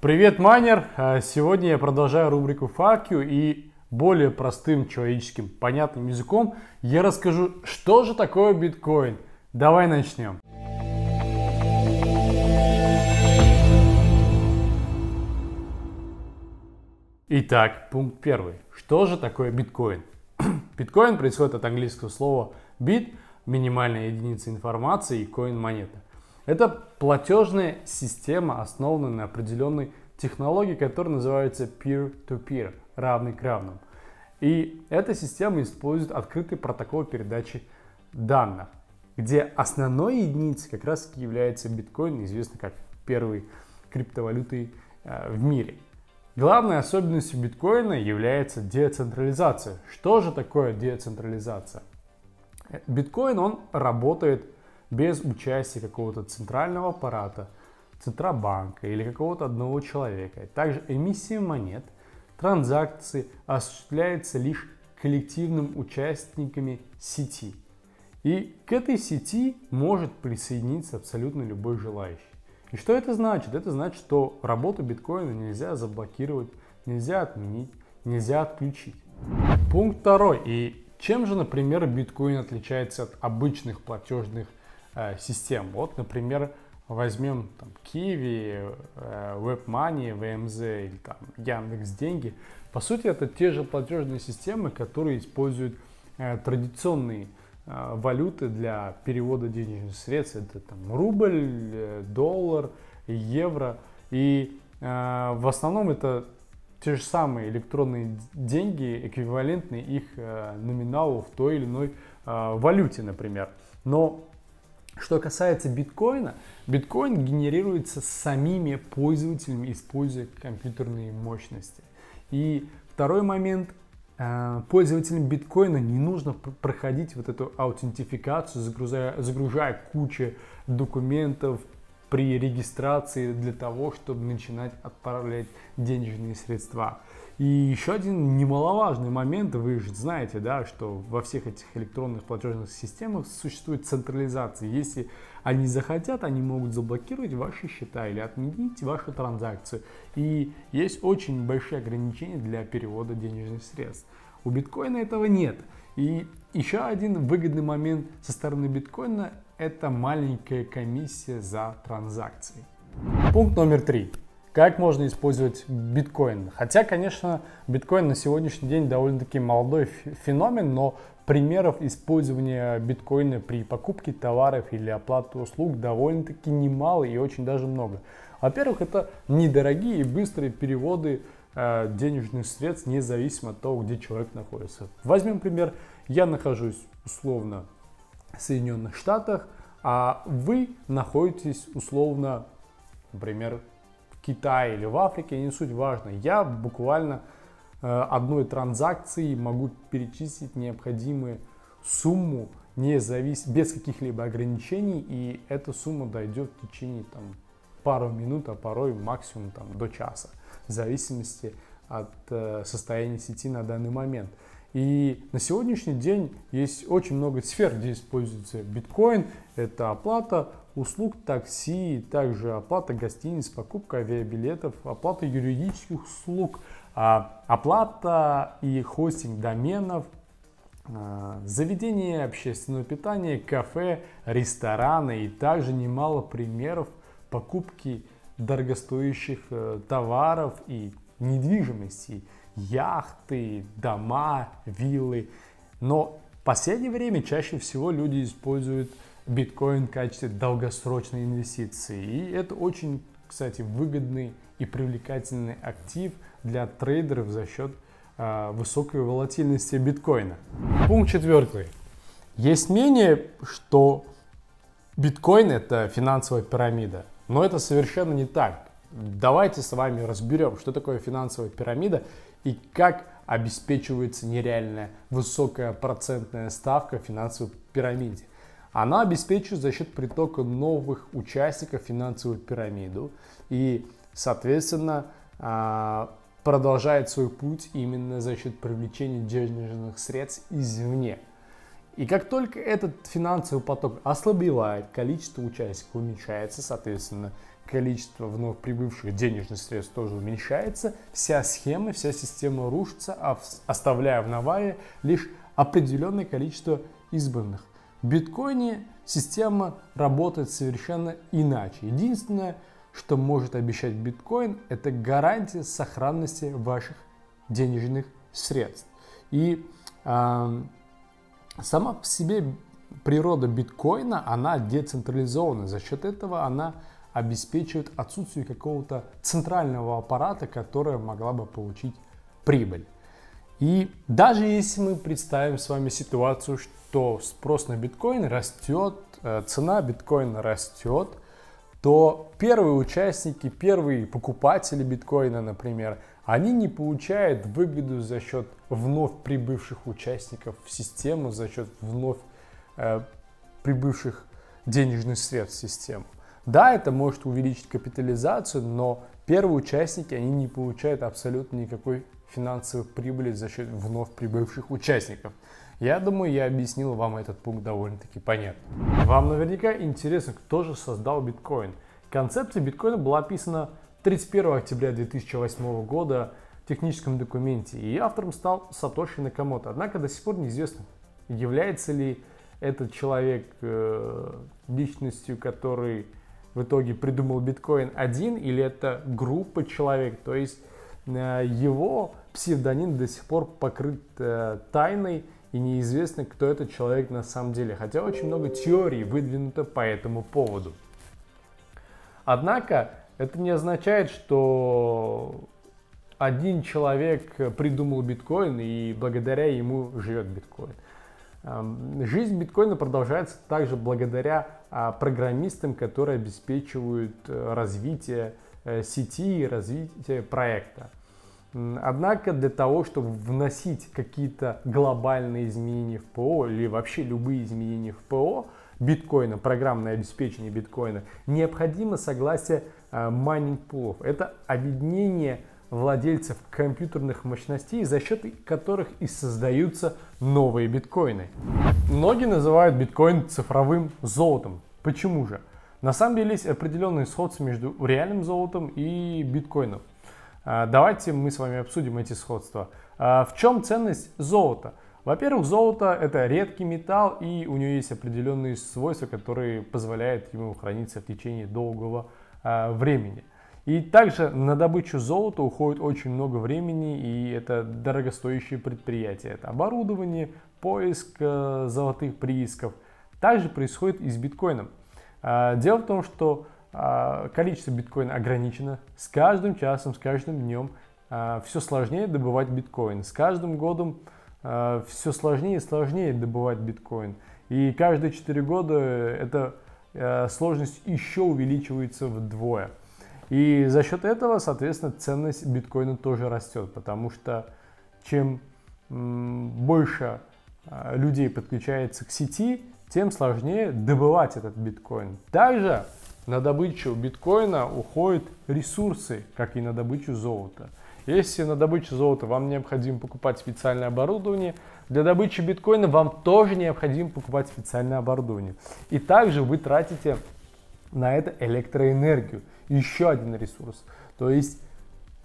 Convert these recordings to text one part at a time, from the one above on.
Привет, майнер! А, сегодня я продолжаю рубрику FAQ и более простым человеческим понятным языком я расскажу, что же такое биткоин. Давай начнем. Итак, пункт первый. Что же такое биткоин? биткоин происходит от английского слова bit, минимальная единица информации, и коин монета. Это платежная система, основанная на определенной технологии, которая называется peer-to-peer, равный к равному. И эта система использует открытый протокол передачи данных, где основной единицей как раз является биткоин, известный как первой криптовалютой э, в мире. Главной особенностью биткоина является децентрализация. Что же такое децентрализация? Биткоин, он работает без участия какого-то центрального аппарата, Центробанка или какого-то одного человека. Также эмиссия монет, транзакции осуществляется лишь коллективным участниками сети. И к этой сети может присоединиться абсолютно любой желающий. И что это значит? Это значит, что работу биткоина нельзя заблокировать, нельзя отменить, нельзя отключить. Пункт второй. И чем же, например, биткоин отличается от обычных платежных систем. Вот, например, возьмем там Kiwi, э, WebMoney, VMZ или там Яндекс Деньги. По сути, это те же платежные системы, которые используют э, традиционные валюты для перевода денежных средств. Это там рубль, доллар, евро. И в основном это те же самые электронные деньги, эквивалентные их номиналу в той или иной валюте, например. Но что касается биткоина, биткоин генерируется самими пользователями, используя компьютерные мощности. И второй момент, э, пользователям биткоина не нужно проходить вот эту аутентификацию, загружая, загружая кучу документов при регистрации для того, чтобы начинать отправлять денежные средства. И еще один немаловажный момент, вы же знаете, да, что во всех этих электронных платежных системах существует централизация. Если они захотят, они могут заблокировать ваши счета или отменить вашу транзакцию. И есть очень большие ограничения для перевода денежных средств. У биткоина этого нет. И еще один выгодный момент со стороны биткоина – это маленькая комиссия за транзакции. Пункт номер три. Как можно использовать биткоин? Хотя, конечно, биткоин на сегодняшний день довольно-таки молодой феномен, но примеров использования биткоина при покупке товаров или оплаты услуг довольно-таки немало и очень даже много. Во-первых, это недорогие и быстрые переводы э, денежных средств, независимо от того, где человек находится. Возьмем пример, я нахожусь условно Соединенных Штатах, а вы находитесь условно, например, Китае или в Африке, не суть важно. Я буквально э, одной транзакции могу перечислить необходимую сумму не завис... без каких-либо ограничений, и эта сумма дойдет в течение там, пару минут, а порой максимум там, до часа, в зависимости от э, состояния сети на данный момент. И на сегодняшний день есть очень много сфер, где используется биткоин. Это оплата услуг такси, также оплата гостиниц, покупка авиабилетов, оплата юридических услуг, а, оплата и хостинг доменов, а, заведение общественного питания, кафе, рестораны и также немало примеров покупки дорогостоящих э, товаров и недвижимости, яхты, дома, виллы. Но в последнее время чаще всего люди используют биткоин в качестве долгосрочной инвестиции. И это очень, кстати, выгодный и привлекательный актив для трейдеров за счет э, высокой волатильности биткоина. Пункт четвертый. Есть мнение, что биткоин это финансовая пирамида. Но это совершенно не так. Давайте с вами разберем, что такое финансовая пирамида и как обеспечивается нереальная высокая процентная ставка в финансовой пирамиде. Она обеспечивает за счет притока новых участников финансовую пирамиду и, соответственно, а, продолжает свой путь именно за счет привлечения денежных средств извне. И как только этот финансовый поток ослабевает, количество участников уменьшается, соответственно, количество вновь прибывших денежных средств тоже уменьшается, вся схема, вся система рушится, оставляя в наваре лишь определенное количество избранных. В биткоине система работает совершенно иначе. Единственное, что может обещать биткоин, это гарантия сохранности ваших денежных средств. И э, сама по себе природа биткоина, она децентрализована. За счет этого она обеспечивает отсутствие какого-то центрального аппарата, который могла бы получить прибыль. И даже если мы представим с вами ситуацию, что спрос на биткоин растет, э, цена биткоина растет, то первые участники, первые покупатели биткоина, например, они не получают выгоду за счет вновь прибывших участников в систему, за счет вновь э, прибывших денежных средств в систему. Да, это может увеличить капитализацию, но первые участники, они не получают абсолютно никакой финансовой прибыли за счет вновь прибывших участников. Я думаю, я объяснил вам этот пункт довольно-таки понятно. Вам наверняка интересно, кто же создал биткоин. Концепция биткоина была описана 31 октября 2008 года в техническом документе, и автором стал Сатоши Накамото. Однако до сих пор неизвестно, является ли этот человек э, личностью, который в итоге придумал биткоин один, или это группа человек, то есть э, его псевдоним до сих пор покрыт э, тайной, и неизвестно, кто этот человек на самом деле. Хотя очень много теорий выдвинуто по этому поводу. Однако это не означает, что один человек придумал биткоин и благодаря ему живет биткоин. Эм, жизнь биткоина продолжается также благодаря а, программистам, которые обеспечивают э, развитие э, сети и развитие проекта. Однако для того, чтобы вносить какие-то глобальные изменения в ПО или вообще любые изменения в ПО биткоина, программное обеспечение биткоина, необходимо согласие э, майнинг-пулов. Это объединение владельцев компьютерных мощностей, за счет которых и создаются новые биткоины. Многие называют биткоин цифровым золотом. Почему же? На самом деле есть определенные сходства между реальным золотом и биткоином. А, давайте мы с вами обсудим эти сходства. А, в чем ценность золота? Во-первых, золото это редкий металл и у него есть определенные свойства, которые позволяют ему храниться в течение долгого а, времени. И также на добычу золота уходит очень много времени, и это дорогостоящие предприятия. Это оборудование, поиск э, золотых приисков. Также происходит и с биткоином. Дело в том, что а, количество биткоина ограничено. С каждым часом, с каждым днем а, все сложнее добывать биткоин. С каждым годом а, все сложнее и сложнее добывать биткоин. И каждые 4 года эта сложность еще увеличивается вдвое. И за счет этого, соответственно, ценность биткоина тоже растет, потому что чем больше людей подключается к сети, тем сложнее добывать этот биткоин. Также на добычу биткоина уходят ресурсы, как и на добычу золота. Если на добычу золота вам необходимо покупать специальное оборудование, для добычи биткоина вам тоже необходимо покупать специальное оборудование. И также вы тратите на это электроэнергию, еще один ресурс. То есть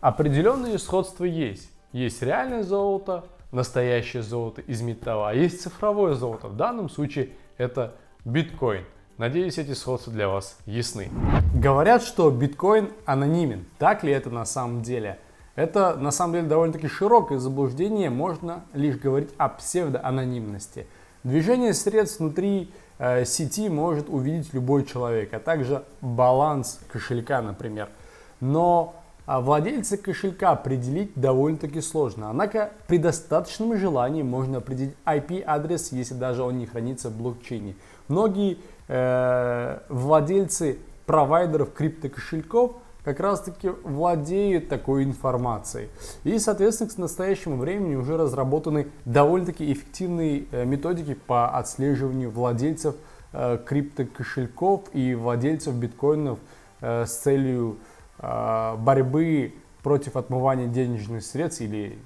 определенные сходства есть. Есть реальное золото, настоящее золото из металла, а есть цифровое золото. В данном случае это биткоин. Надеюсь, эти сходства для вас ясны. Говорят, что биткоин анонимен. Так ли это на самом деле? Это на самом деле довольно-таки широкое заблуждение. Можно лишь говорить о псевдоанонимности. Движение средств внутри сети может увидеть любой человек, а также баланс кошелька, например. Но а владельца кошелька определить довольно-таки сложно. Однако при достаточном желании можно определить IP-адрес, если даже он не хранится в блокчейне. Многие э, владельцы провайдеров криптокошельков как раз таки владеют такой информацией. И, соответственно, к настоящему времени уже разработаны довольно-таки эффективные э, методики по отслеживанию владельцев э, криптокошельков и владельцев биткоинов э, с целью борьбы против отмывания денежных средств или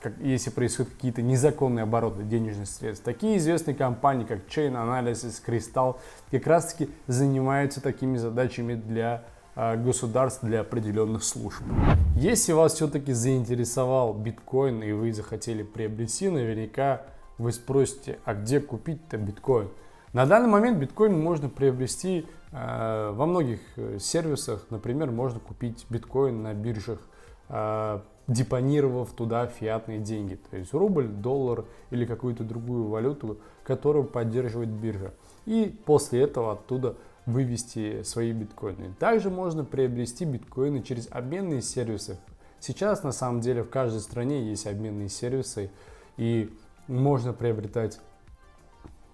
как, если происходят какие-то незаконные обороты денежных средств. Такие известные компании, как Chain Analysis, Crystal, как раз таки занимаются такими задачами для государств для определенных служб. Если вас все-таки заинтересовал биткоин и вы захотели приобрести, наверняка вы спросите, а где купить-то биткоин? На данный момент биткоин можно приобрести э, во многих э, сервисах. Например, можно купить биткоин на биржах, э, депонировав туда фиатные деньги. То есть рубль, доллар или какую-то другую валюту, которую поддерживает биржа. И после этого оттуда вывести свои биткоины. Также можно приобрести биткоины через обменные сервисы. Сейчас на самом деле в каждой стране есть обменные сервисы и можно приобретать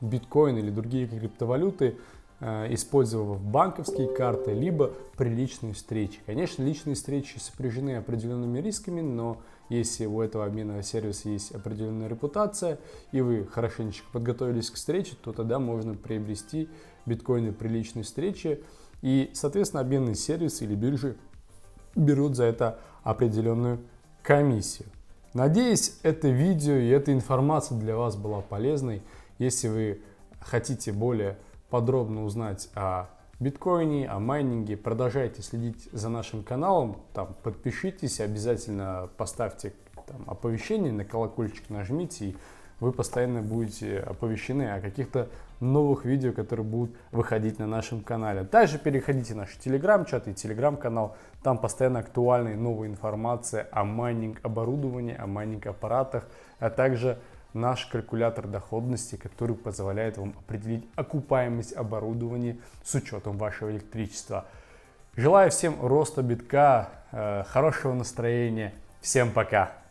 биткоин или другие криптовалюты, э, использовав банковские карты, либо при личной встрече. Конечно, личные встречи сопряжены определенными рисками, но если у этого обменного сервиса есть определенная репутация, и вы хорошенечко подготовились к встрече, то тогда можно приобрести биткоины при личной встрече. И, соответственно, обменные сервисы или биржи берут за это определенную комиссию. Надеюсь, это видео и эта информация для вас была полезной. Если вы хотите более подробно узнать о биткоине, о майнинге, продолжайте следить за нашим каналом, там подпишитесь, обязательно поставьте там, оповещение на колокольчик, нажмите, и вы постоянно будете оповещены о каких-то новых видео, которые будут выходить на нашем канале. Также переходите в наш телеграм-чат и телеграм-канал, там постоянно актуальная новая информация о майнинг оборудовании, о майнинг аппаратах, а также наш калькулятор доходности, который позволяет вам определить окупаемость оборудования с учетом вашего электричества. Желаю всем роста битка, э, хорошего настроения. Всем пока!